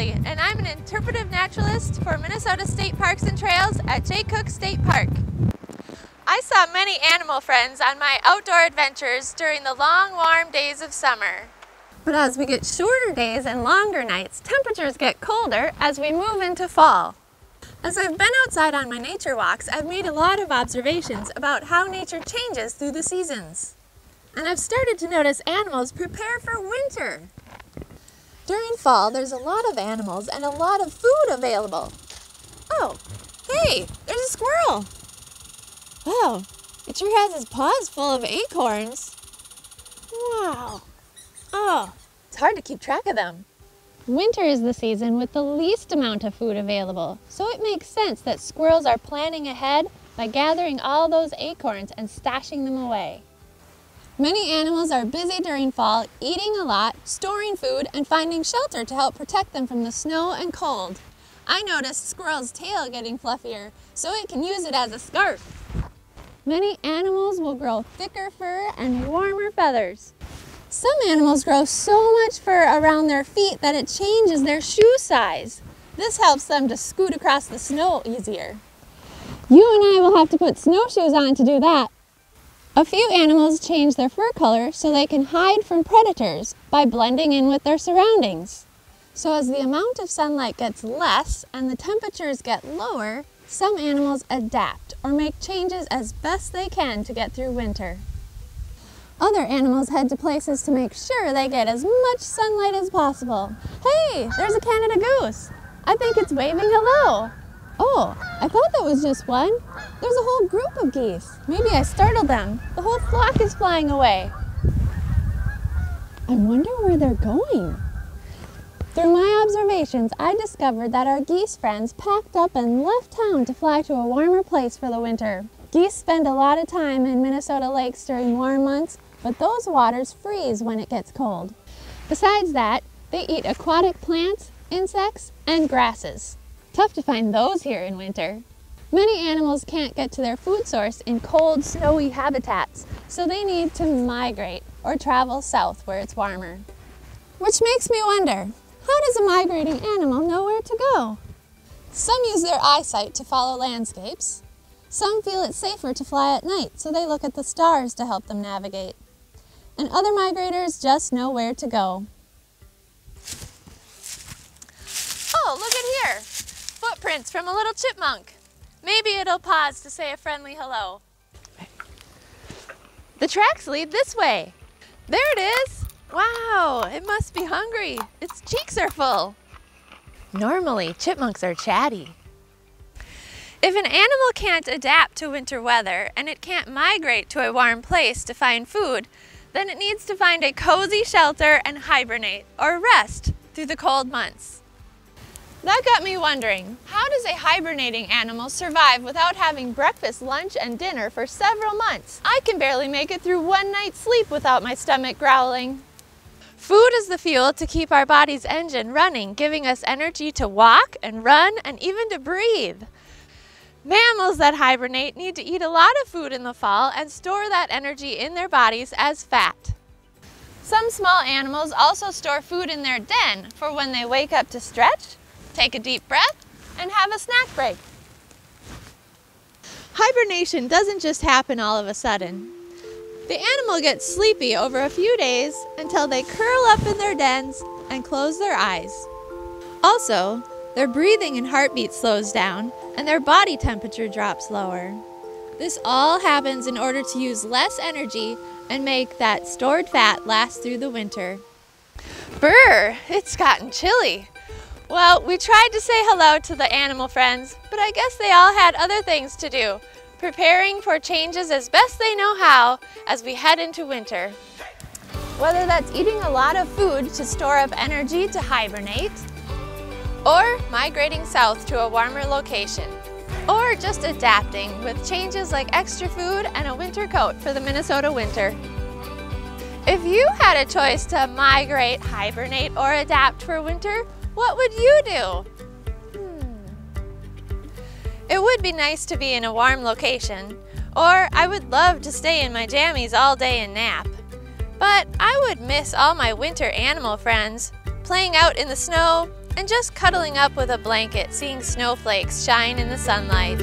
And I'm an interpretive naturalist for Minnesota State Parks and Trails at Jay Cooke State Park. I saw many animal friends on my outdoor adventures during the long, warm days of summer. But as we get shorter days and longer nights, temperatures get colder as we move into fall. As I've been outside on my nature walks, I've made a lot of observations about how nature changes through the seasons. And I've started to notice animals prepare for winter. During fall, there's a lot of animals and a lot of food available. Oh, hey, there's a squirrel. Wow, it sure has its paws full of acorns. Wow. Oh, it's hard to keep track of them. Winter is the season with the least amount of food available, so it makes sense that squirrels are planning ahead by gathering all those acorns and stashing them away. Many animals are busy during fall, eating a lot, storing food, and finding shelter to help protect them from the snow and cold. I noticed squirrel's tail getting fluffier, so it can use it as a scarf. Many animals will grow thicker fur and warmer feathers. Some animals grow so much fur around their feet that it changes their shoe size. This helps them to scoot across the snow easier. You and I will have to put snowshoes on to do that. A few animals change their fur color so they can hide from predators by blending in with their surroundings. So as the amount of sunlight gets less and the temperatures get lower, some animals adapt or make changes as best they can to get through winter. Other animals head to places to make sure they get as much sunlight as possible. Hey, there's a Canada goose. I think it's waving hello. Oh, I thought that was just one. There's a whole group of geese. Maybe I startled them. The whole flock is flying away. I wonder where they're going. Through my observations, I discovered that our geese friends packed up and left town to fly to a warmer place for the winter. Geese spend a lot of time in Minnesota lakes during warm months, but those waters freeze when it gets cold. Besides that, they eat aquatic plants, insects, and grasses. Tough to find those here in winter. Many animals can't get to their food source in cold, snowy habitats, so they need to migrate or travel south where it's warmer. Which makes me wonder, how does a migrating animal know where to go? Some use their eyesight to follow landscapes. Some feel it's safer to fly at night, so they look at the stars to help them navigate. And other migrators just know where to go. From a little chipmunk. Maybe it'll pause to say a friendly hello. The tracks lead this way. There it is. Wow, it must be hungry. Its cheeks are full. Normally, chipmunks are chatty. If an animal can't adapt to winter weather and it can't migrate to a warm place to find food, then it needs to find a cozy shelter and hibernate or rest through the cold months. That got me wondering, how does a hibernating animal survive without having breakfast, lunch, and dinner for several months? I can barely make it through one night's sleep without my stomach growling. Food is the fuel to keep our body's engine running, giving us energy to walk and run and even to breathe. Mammals that hibernate need to eat a lot of food in the fall and store that energy in their bodies as fat. Some small animals also store food in their den for when they wake up to stretch Take a deep breath and have a snack break. Hibernation doesn't just happen all of a sudden. The animal gets sleepy over a few days until they curl up in their dens and close their eyes. Also, their breathing and heartbeat slows down and their body temperature drops lower. This all happens in order to use less energy and make that stored fat last through the winter. Brr, it's gotten chilly. Well, we tried to say hello to the animal friends, but I guess they all had other things to do, preparing for changes as best they know how as we head into winter. Whether that's eating a lot of food to store up energy to hibernate, or migrating south to a warmer location, or just adapting with changes like extra food and a winter coat for the Minnesota winter. If you had a choice to migrate, hibernate, or adapt for winter, what would you do? Hmm. It would be nice to be in a warm location, or I would love to stay in my jammies all day and nap. But I would miss all my winter animal friends, playing out in the snow and just cuddling up with a blanket seeing snowflakes shine in the sunlight.